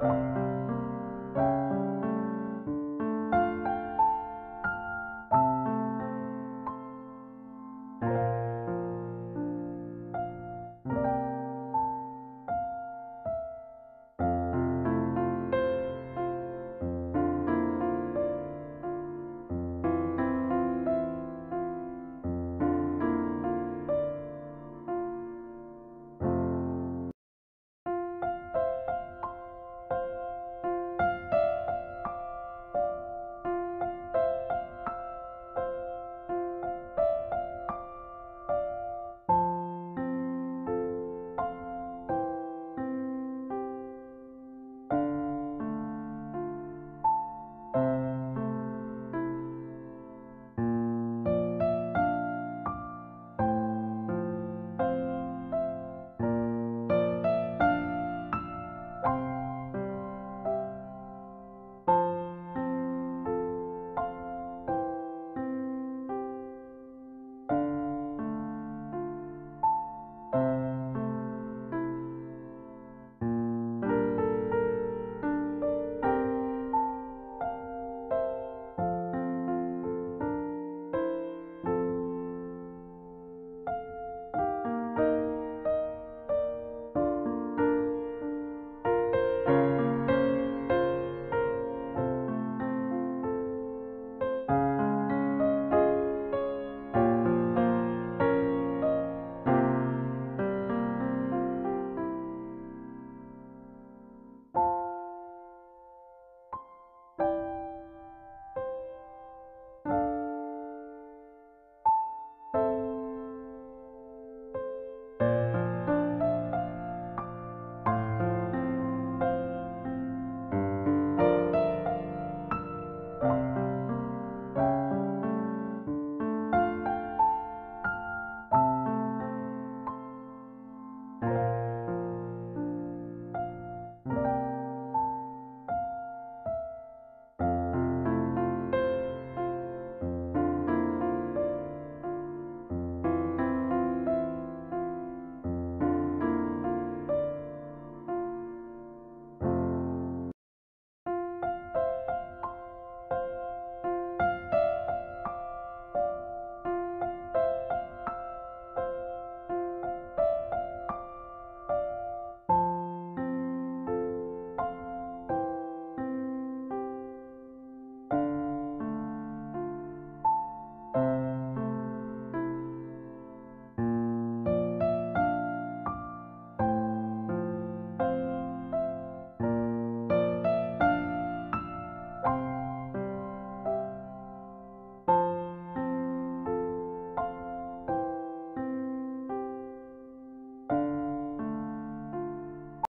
Bye.